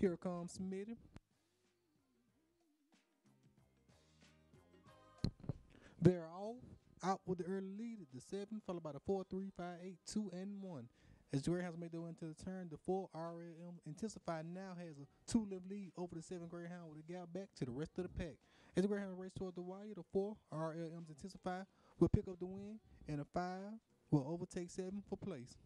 Here comes Smitty. They're all out with the early lead at the seven, followed by the four, three, five, eight, two, and one. As Jerry has made their way into the turn, the four RLM Intensify now has a two left lead over the seven Greyhound with a gap back to the rest of the pack. As the Greyhound race toward the wire, the four RLMs Intensify will pick up the win, and a five will overtake seven for place.